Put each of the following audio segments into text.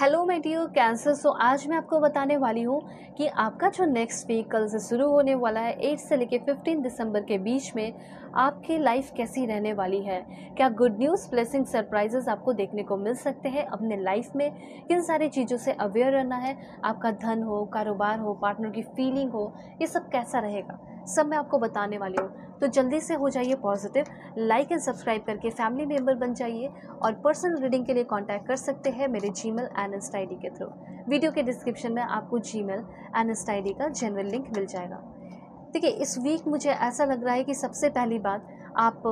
Hello my dear cancer so आज मैं आपको बताने वाली हूँ कि आपका जो नेक्स्ट वीक कल से शुरू होने वाला है 8 से लेकर 15 दिसंबर के बीच में आपकी लाइफ कैसी रहने वाली है? क्या गुड न्यूज़ ब्लेसिंग सरप्राइजेस आपको देखने को मिल सकते हैं अपने लाइफ में? किन सारी चीज़ों से अवेयर रहना है? आपका धन हो, कारोबार हो पार्टनर की फीलिंग हो, ये सब कैसा रहेगा? सब मैं आपको बताने वाली हूँ। तो जल्दी से हो जाइए पॉजिटिव लाइक एंड सब्सक्राइब करके फैमिली मेंबर बन जाइए और पर्सनल रीडिंग के लिए कांटेक्ट कर सकते हैं मेरे जी मेल एंड इंस्ट के थ्रू वीडियो के डिस्क्रिप्शन में आपको जी मेल एंड इंस्ट का जनरल लिंक मिल जाएगा। देखिए, इस वीक मुझे ऐसा लग रहा है कि सबसे पहली बात, आप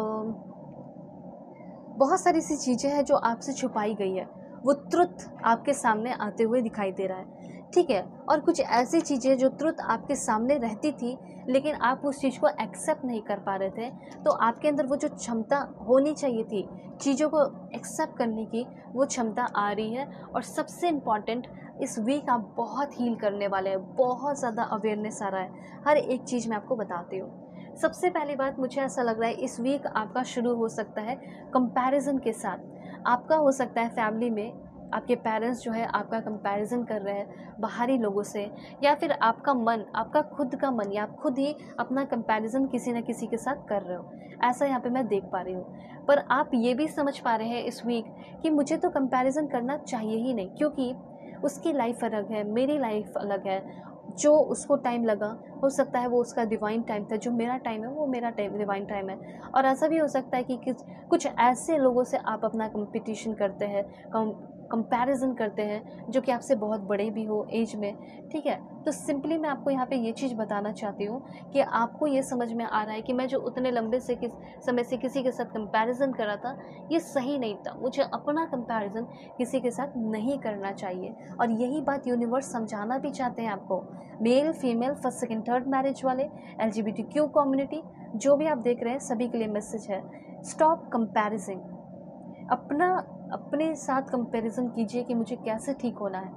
बहुत सारी सी चीज़ें हैं जो आपसे छुपाई गई है। वो त्रुत आपके सामने आते हुए दिखाई दे रहा है। ठीक है, और कुछ ऐसी चीज़ें जो तुरंत आपके सामने रहती थी, लेकिन आप उस चीज़ को एक्सेप्ट नहीं कर पा रहे थे तो आपके अंदर वो जो क्षमता होनी चाहिए थी, चीज़ों को एक्सेप्ट करने की, वो क्षमता आ रही है। और सबसे इंपॉर्टेंट इस वीक आप बहुत हील करने वाले हैं, बहुत ज़्यादा अवेयरनेस आ रहा है। हर एक चीज़ मैं आपको बताती हूँ। सबसे पहली बात, मुझे ऐसा लग रहा है, इस वीक आपका शुरू हो सकता है कंपैरिजन के साथ। आपका हो सकता है फैमिली में आपके पेरेंट्स जो है, आपका कंपैरिजन कर रहे हैं बाहरी लोगों से, या फिर आपका मन, आपका खुद का मन, या आप खुद ही अपना कंपैरिजन किसी न किसी के साथ कर रहे हो। ऐसा यहाँ पे मैं देख पा रही हूँ। पर आप ये भी समझ पा रहे हैं इस वीक कि मुझे तो कंपैरिजन करना चाहिए ही नहीं, क्योंकि उसकी लाइफ अलग है, मेरी लाइफ अलग है। जो उसको टाइम लगा, हो सकता है वो उसका डिवाइन टाइम था, जो मेरा टाइम है, वो मेरा टाइम डिवाइन टाइम है। और ऐसा भी हो सकता है कि कुछ ऐसे लोगों से आप अपना कंपटीशन करते हैं कंपैरिजन करते हैं, जो कि आपसे बहुत बड़े भी हो एज में, ठीक है? तो सिंपली मैं आपको यहाँ पे ये चीज़ बताना चाहती हूँ कि आपको ये समझ में आ रहा है कि मैं जो उतने लंबे से किस, समय से किसी के साथ कंपैरिजन कर रहा था, ये सही नहीं था। मुझे अपना कंपैरिजन किसी के साथ नहीं करना चाहिए। और यही बात यूनिवर्स समझाना भी चाहते हैं आपको। Male female first second third marriage वाले एल कम्युनिटी जो भी आप देख रहे हैं, सभी के लिए मैसेज है स्टॉप कंपेरिजिंग अपना अपने साथ कंपैरिजन कीजिए कि मुझे कैसे ठीक होना है।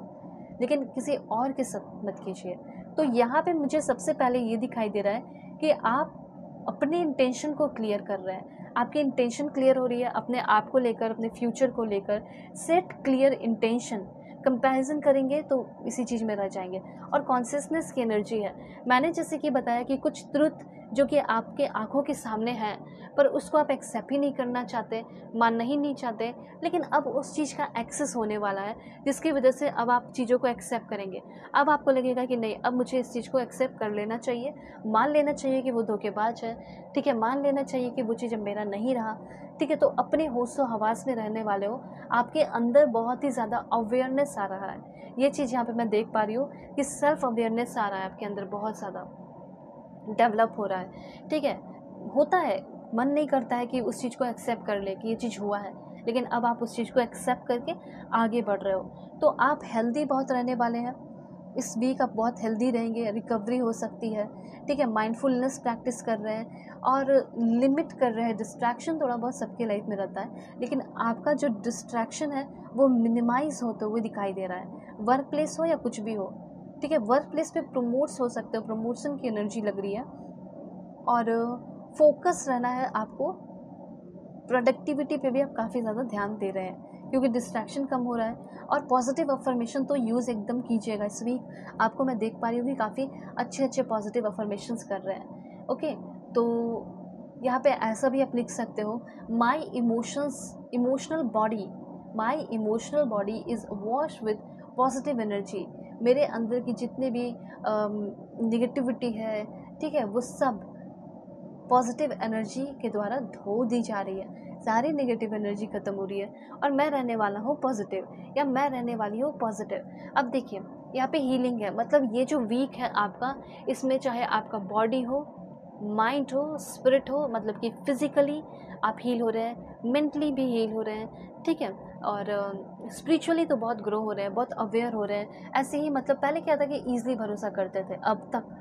लेकिन किसी और के साथ मत कीजिए। तो यहाँ पे मुझे सबसे पहले ये दिखाई दे रहा है कि आप अपने इंटेंशन को क्लियर कर रहे हैं। आपकी इंटेंशन क्लियर हो रही है अपने आप को लेकर, अपने फ्यूचर को लेकर। सेट क्लियर इंटेंशन कंपैरिजन करेंगे तो इसी चीज़ में रह जाएँगे। और कॉन्सियसनेस की एनर्जी है। मैंने जैसे कि बताया कि कुछ ट्रुथ जो कि आपके आँखों के सामने है, पर उसको आप एक्सेप्ट ही नहीं करना चाहते, मानना ही नहीं चाहते। लेकिन अब उस चीज़ का एक्सेस होने वाला है, जिसकी वजह से अब आप चीज़ों को एक्सेप्ट करेंगे। अब आपको लगेगा कि नहीं, अब मुझे इस चीज़ को एक्सेप्ट कर लेना चाहिए। मान लेना चाहिए कि वो धोखेबाज है। ठीक है, मान लेना चाहिए कि वो चीज़ अब मेरा नहीं रहा। ठीक है तो अपने होशो हवास में रहने वाले हो। आपके अंदर बहुत ही ज़्यादा अवेयरनेस आ रहा है। ये चीज़ यहाँ पे मैं देख पा रही हूँ कि सेल्फ अवेयरनेस आ रहा है आपके अंदर बहुत ज़्यादा। डेवलप हो रहा है। ठीक है? होता है, मन नहीं करता है कि उस चीज़ को एक्सेप्ट कर ले कि ये चीज़ हुआ है, लेकिन अब आप उस चीज़ को एक्सेप्ट करके आगे बढ़ रहे हो। तो आप हेल्दी बहुत रहने वाले हैं। इस वीक आप बहुत हेल्दी रहेंगे रिकवरी हो सकती है। ठीक है? माइंडफुलनेस प्रैक्टिस कर रहे हैं और लिमिट कर रहे हैं। डिस्ट्रैक्शन थोड़ा बहुत सबके लाइफ में रहता है, लेकिन आपका जो डिस्ट्रैक्शन है वो मिनिमाइज होते हुए दिखाई दे रहा है। वर्क प्लेस हो या कुछ भी हो ठीक है वर्क प्लेस पे प्रमोट्स हो सकते हो प्रमोशन की एनर्जी लग रही है। और फोकस रहना है आपको। प्रोडक्टिविटी पे भी आप काफ़ी ज़्यादा ध्यान दे रहे हैं, क्योंकि डिस्ट्रैक्शन कम हो रहा है। और पॉजिटिव अफर्मेशन तो यूज़ एकदम कीजिएगा इस वीक आपको मैं देख पा रही हूँ कि काफ़ी अच्छे अच्छे पॉजिटिव अफर्मेशंस कर रहे हैं। ओके तो यहाँ पे ऐसा भी आप लिख सकते हो my emotions emotional body my emotional body is wash with positive energy मेरे अंदर की जितने भी निगेटिविटी है, ठीक है, वो सब पॉजिटिव एनर्जी के द्वारा धो दी जा रही है। सारी नेगेटिव एनर्जी ख़त्म हो रही है और मैं रहने वाला हूँ पॉजिटिव या मैं रहने वाली हूँ पॉजिटिव अब देखिए, यहाँ पे हीलिंग है मतलब ये जो वीक है आपका, इसमें चाहे आपका बॉडी हो माइंड हो स्पिरिट हो मतलब कि फिज़िकली आप हील हो रहे हैं मेंटली भी हील हो रहे हैं, ठीक है? और स्पिरिचुअली तो बहुत ग्रो हो रहे हैं, बहुत अवेयर हो रहे हैं। ऐसे ही मतलब पहले क्या था कि ईजिली भरोसा करते थे, अब तक।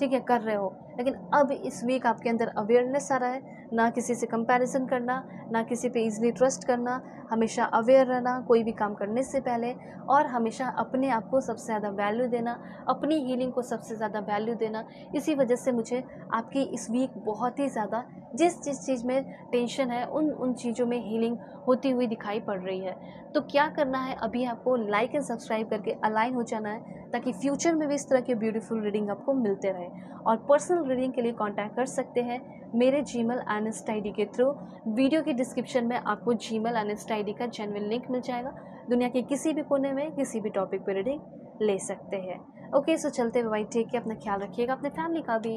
ठीक है, कर रहे हो। लेकिन अब इस वीक आपके अंदर अवेयरनेस आ रहा है। ना किसी से कंपैरिजन करना, ना किसी पे इजीली ट्रस्ट करना। हमेशा अवेयर रहना, कोई भी काम करने से पहले। और हमेशा अपने आप को सबसे ज़्यादा वैल्यू देना, अपनी हीलिंग को सबसे ज़्यादा वैल्यू देना। इसी वजह से मुझे आपकी इस वीक बहुत ही ज़्यादा, जिस जिस चीज़ में टेंशन है, उन उन चीज़ों में हीलिंग होती हुई दिखाई पड़ रही है। तो क्या करना है, अभी आपको लाइक एंड सब्सक्राइब करके अलाइन हो जाना है। ताकि फ्यूचर में भी इस तरह के ब्यूटीफुल रीडिंग आपको मिलते रहे। और पर्सनल रीडिंग के लिए कांटेक्ट कर सकते हैं मेरे जी मेल आई के थ्रू वीडियो के डिस्क्रिप्शन में आपको जी मेल आई का जेनविन लिंक मिल जाएगा। दुनिया के किसी भी कोने में किसी भी टॉपिक पर रीडिंग ले सकते हैं। ओके सो चलते भाई ठीक है अपना ख्याल रखिएगा, अपने फैमिली का भी।